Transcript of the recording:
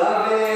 Salve!